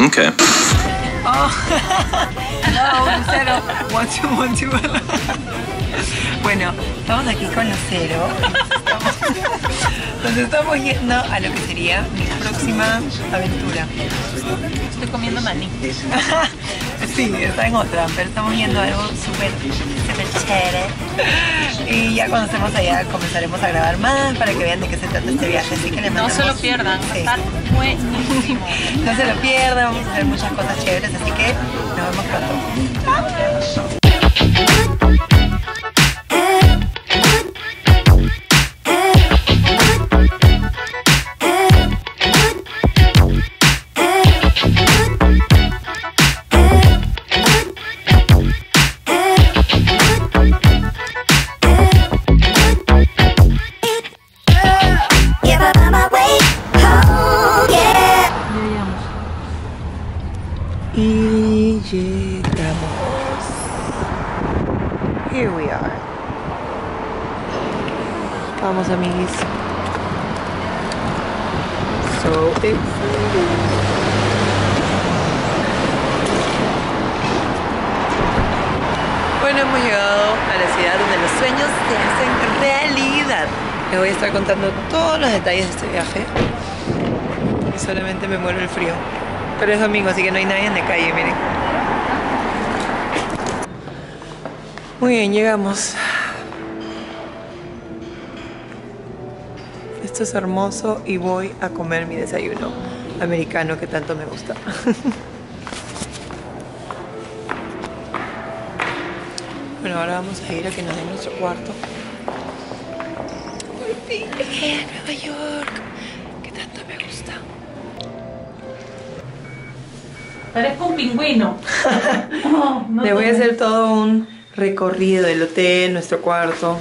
Okay. Oh, no, Lucero. One, two, one, two. bueno, estamos aquí con Lucero. Donde estamos yendo a lo que sería mi próxima aventura. Estoy comiendo maní. sí, está en otra, pero estamos yendo a algo súper, súper chévere. Y ya cuando estemos allá comenzaremos a grabar más para que vean de qué se trata este viaje. Así que les No mandamos... se lo pierdan, va a Sí. estar buenísimo. No se lo pierdan, vamos a hacer muchas cosas chéveres, así que nos vemos pronto. If Vamos amiguis. So excited. Bueno, hemos llegado a la ciudad donde los sueños se hacen realidad. Les voy a estar contando todos los detalles de este viaje. Y solamente me muero el frío. Pero es domingo, así que no hay nadie en la calle, miren. Muy bien, llegamos. Esto es hermoso y voy a comer mi desayuno americano que tanto me gusta. bueno, ahora vamos a ir a que nos den nuestro cuarto. Por fin llegué a Nueva York, que tanto me gusta. Parezco un pingüino. No, no Le voy a hacer todo un recorrido del hotel, nuestro cuarto.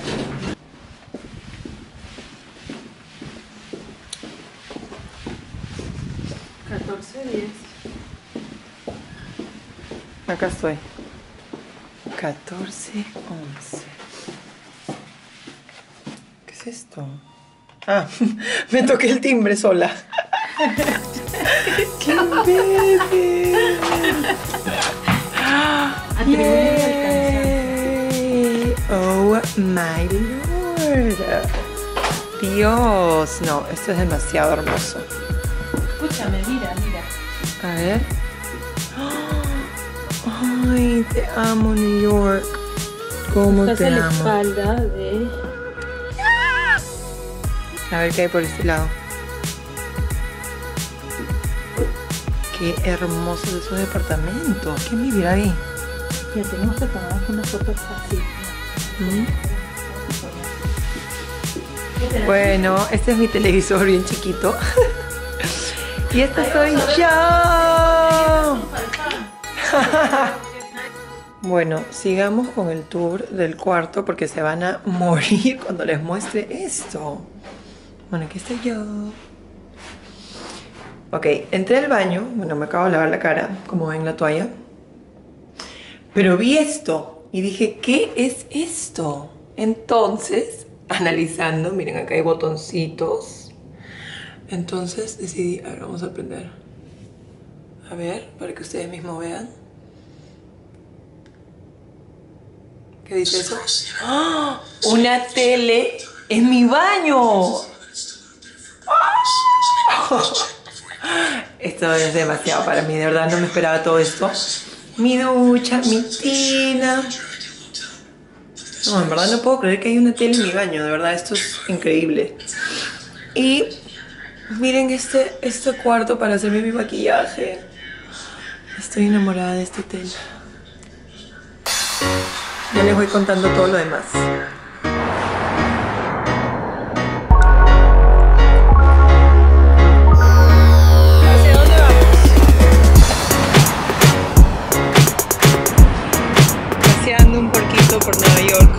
Acá estoy. 14, 11. ¿Qué es esto? Ah, me toqué el timbre sola. ¡Qué bebé! Yay. Oh my lord. Dios, no, esto es demasiado hermoso. A ver. Ay, te amo New York. ¿Cómo Estás te en la amo? espalda de... A ver qué hay por este lado. Qué hermosos esos departamentos. ¿Quién vivirá ahí? Ya tenemos que tomar una foto así. ¿Mm? Bueno, este es mi televisor bien chiquito. y esta soy yo. bueno, sigamos con el tour del cuarto porque se van a morir cuando les muestre esto. Bueno, aquí estoy yo. Ok, entré al baño. Bueno, me acabo de lavar la cara, como ven la toalla. Pero vi esto y dije, ¿qué es esto? Entonces, analizando, miren, acá hay botoncitos. Entonces decidí, a ver, vamos a aprender. A ver, para que ustedes mismos vean. ¿Qué dice eso? ¡Ah! Una tele en mi baño. ¡Ah! Esto es demasiado para mí, de verdad no me esperaba todo esto. Mi ducha, mi tina. No, en verdad no puedo creer que hay una tele en mi baño, de verdad esto es increíble. Y miren este, este cuarto para hacerme mi maquillaje. Estoy enamorada de este hotel. Ya les voy contando todo lo demás. Por Nueva York.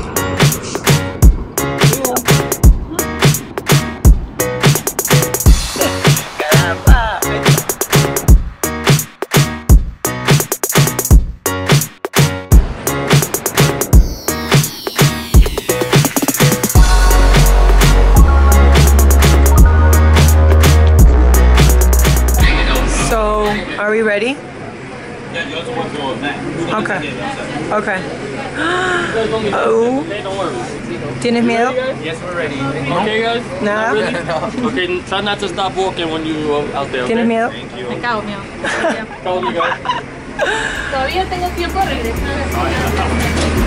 Okay. Okay. Oh. ¿Tienes miedo? Yes, we're ready. Okay, guys? Nada. Okay, try not to stop walking when you uh, out there. Okay? ¿Tienes miedo? Me cago, miedo. Call you guys. Todavía tengo tiempo de regresar. Sorry, sorry.